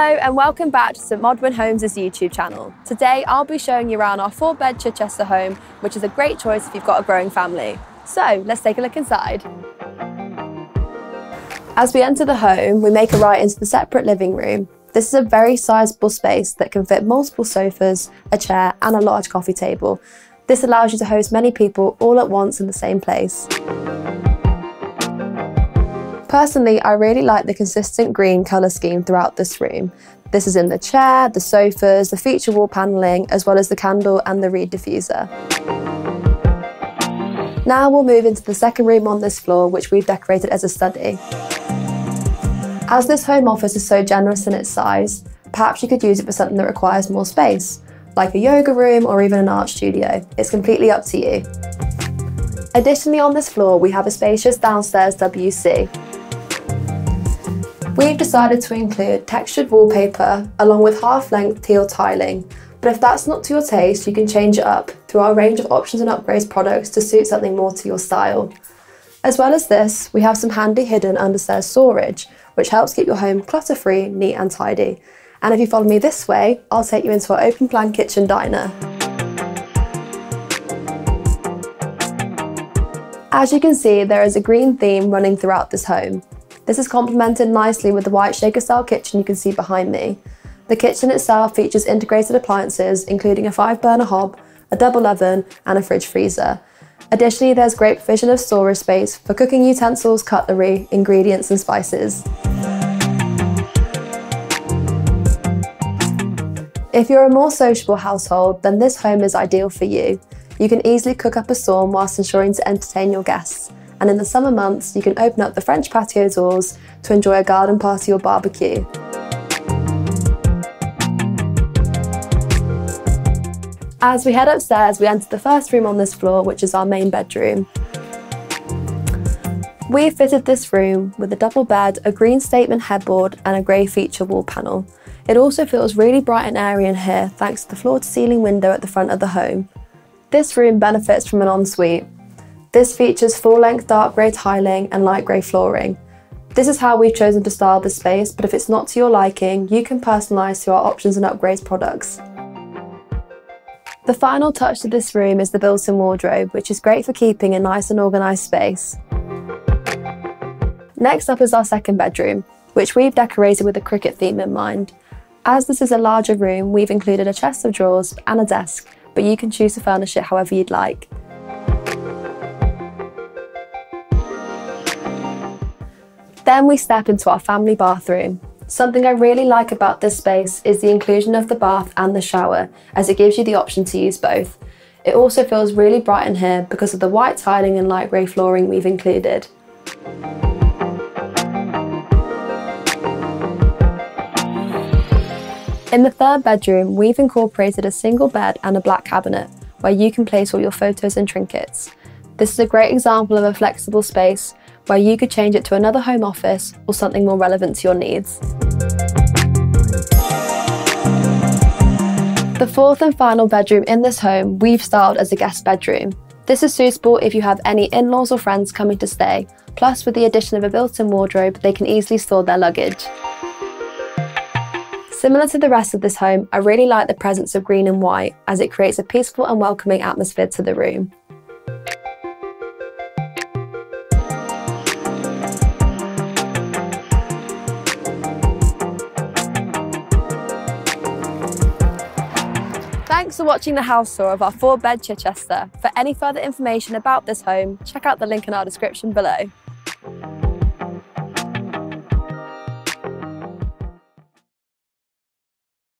Hello and welcome back to St Modwen Homes' YouTube channel. Today I'll be showing you around our four bed Chichester home, which is a great choice if you've got a growing family. So let's take a look inside. As we enter the home, we make a right into the separate living room. This is a very sizable space that can fit multiple sofas, a chair and a large coffee table. This allows you to host many people all at once in the same place. Personally, I really like the consistent green colour scheme throughout this room. This is in the chair, the sofas, the feature wall panelling, as well as the candle and the reed diffuser. Now we'll move into the second room on this floor, which we've decorated as a study. As this home office is so generous in its size, perhaps you could use it for something that requires more space, like a yoga room or even an art studio. It's completely up to you. Additionally on this floor, we have a spacious downstairs WC. We've decided to include textured wallpaper along with half-length teal tiling, but if that's not to your taste, you can change it up through our range of options and upgrades products to suit something more to your style. As well as this, we have some handy hidden understairs storage, which helps keep your home clutter-free, neat and tidy. And if you follow me this way, I'll take you into our open plan kitchen diner. As you can see, there is a green theme running throughout this home. This is complemented nicely with the white shaker style kitchen you can see behind me. The kitchen itself features integrated appliances including a 5 burner hob, a double oven and a fridge freezer. Additionally there's great provision of storage space for cooking utensils, cutlery, ingredients and spices. If you're a more sociable household, then this home is ideal for you. You can easily cook up a storm whilst ensuring to entertain your guests and in the summer months you can open up the French patio doors to enjoy a garden party or barbecue. As we head upstairs, we enter the first room on this floor, which is our main bedroom. We fitted this room with a double bed, a green statement headboard and a grey feature wall panel. It also feels really bright and airy in here thanks to the floor to ceiling window at the front of the home. This room benefits from an ensuite, this features full-length dark grey tiling and light grey flooring. This is how we've chosen to style the space, but if it's not to your liking, you can personalise to our options and upgrades products. The final touch to this room is the built-in wardrobe, which is great for keeping a nice and organised space. Next up is our second bedroom, which we've decorated with a cricket theme in mind. As this is a larger room, we've included a chest of drawers and a desk, but you can choose to furnish it however you'd like. Then we step into our family bathroom. Something I really like about this space is the inclusion of the bath and the shower, as it gives you the option to use both. It also feels really bright in here because of the white tiling and light grey flooring we've included. In the third bedroom, we've incorporated a single bed and a black cabinet, where you can place all your photos and trinkets. This is a great example of a flexible space where you could change it to another home office or something more relevant to your needs. The fourth and final bedroom in this home we've styled as a guest bedroom. This is suitable if you have any in-laws or friends coming to stay, plus with the addition of a built-in wardrobe they can easily store their luggage. Similar to the rest of this home, I really like the presence of green and white as it creates a peaceful and welcoming atmosphere to the room. Thanks for watching the house tour of our four bed Chichester. For any further information about this home, check out the link in our description below.